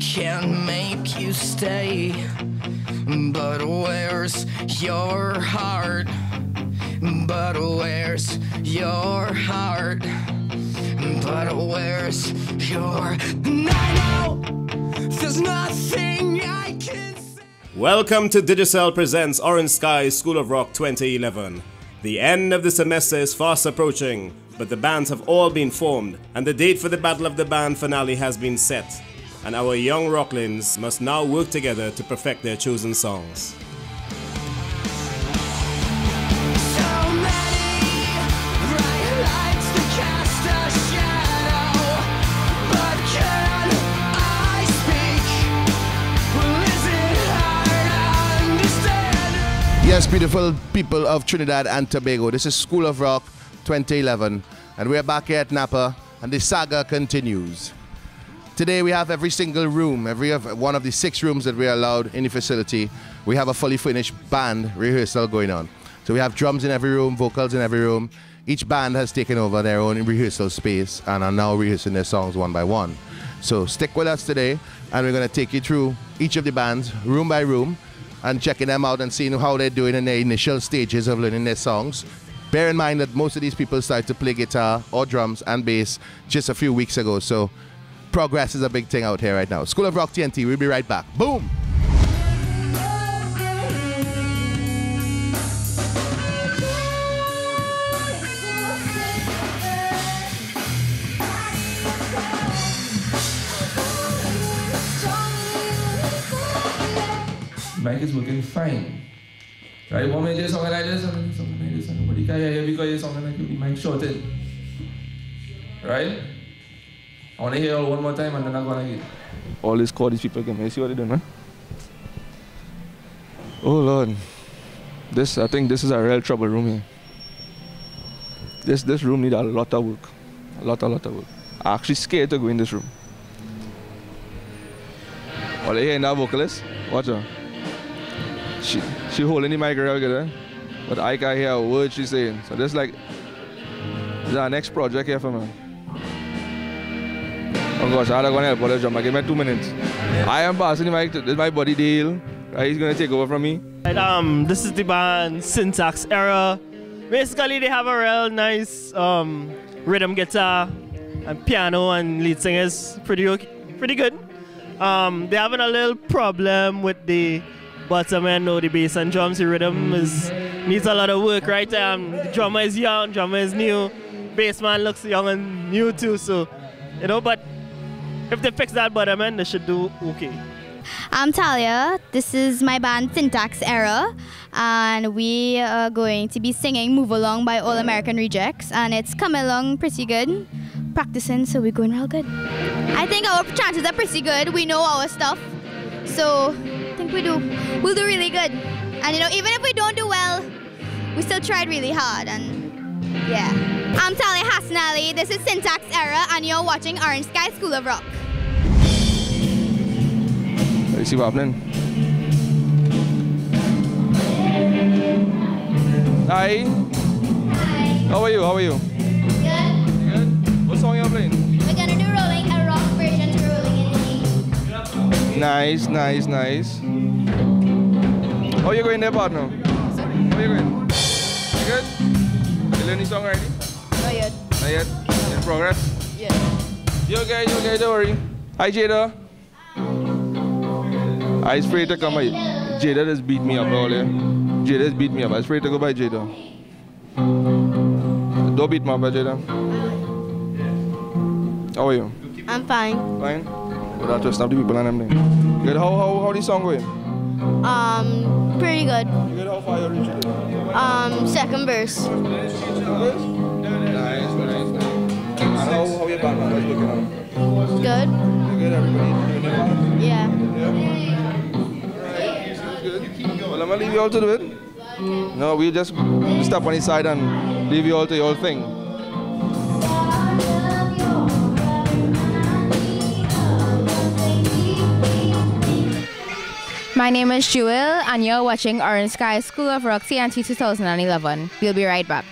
can make you stay. But where's your heart? But where's your heart? But where's your. I know there's nothing I can say. Welcome to Digicel Presents Orange Sky School of Rock 2011. The end of the semester is fast approaching, but the bands have all been formed, and the date for the Battle of the Band finale has been set. And our young Rocklins must now work together to perfect their chosen songs. So many bright lights to cast a shadow. But can I speak? Well, is it hard to understand? Yes, beautiful people of Trinidad and Tobago. This is School of Rock 2011, and we're back here at Napa, and the saga continues. Today we have every single room, every one of the six rooms that we're allowed in the facility. We have a fully finished band rehearsal going on. So we have drums in every room, vocals in every room. Each band has taken over their own rehearsal space and are now rehearsing their songs one by one. So stick with us today, and we're going to take you through each of the bands, room by room, and checking them out and seeing how they're doing in their initial stages of learning their songs. Bear in mind that most of these people started to play guitar or drums and bass just a few weeks ago, so progress is a big thing out here right now. School of Rock TNT, we'll be right back. Boom! mic is working fine. Right? Me to do something like this? Something like this. and Nobody can hear you because you're something like the mic shorted. Right? I want to hear one more time and then I'm going to get all these chord these people can. See what they're doing, man? Oh, Lord. This, I think this is a real trouble room here. This, this room need a lot of work. A lot, a lot of work. I'm actually scared to go in this room. Oh, they hearing that vocalist? Watch her. She she holding the mic real good, eh? But I can't hear a word she's saying. So this like this is our next project here for me. Oh gosh, I'm gonna help her drum. Give me two minutes. I am passing the mic. To, this is my buddy Dale. Right, he's gonna take over from me. Right, um, this is the band Syntax Error. Basically, they have a real nice um, rhythm guitar and piano and lead singers. Pretty okay, pretty good. Um, they're having a little problem with the bottom end or the bass and drums. The rhythm is needs a lot of work, right? Um, the drummer is young, drummer is new, bass man looks young and new too. So, you know, but if they fix that bottom end, they should do okay. I'm Talia. This is my band Syntax Error, and we are going to be singing Move Along by All American Rejects, and it's coming along pretty good. Practicing, so we're going real good. I think our chances are pretty good. We know our stuff, so I think we do. We'll do really good. And you know, even if we don't do well, we still tried really hard, and yeah. I'm Talia Hassan Ali. This is Syntax Error, and you're watching Orange Sky School of Rock. You see what happening? Hi. How are you? How are you? Good. Good. What song you playing? We're gonna do rolling a rock version to rolling in the deep. Nice, nice, nice. How you going there, partner? How you going? You good? You learning song already? Not yet. Not yet? In progress? Yeah. You okay, you okay, don't worry. Hi, Jada. I was afraid to come by. Jada just beat me up earlier. Jada just beat me up. I was afraid to go by Jada. Don't beat me up, by Jada. How are you? I'm fine. Fine? Good, I'll trust the people and everything. Good, how, how, how the song going? Um, pretty good. You good, how far you reached it? Um, second verse. Nice, nice, nice. And how, how your band members looking out? Good. You good, everybody doing their part? Yeah. Yeah? Good. Well, I'm gonna leave you all to do it. No, we'll just step on his side and leave you all to your thing. My name is Jewel, and you're watching Orange Sky School of Rock TNT 2011. We'll be right back.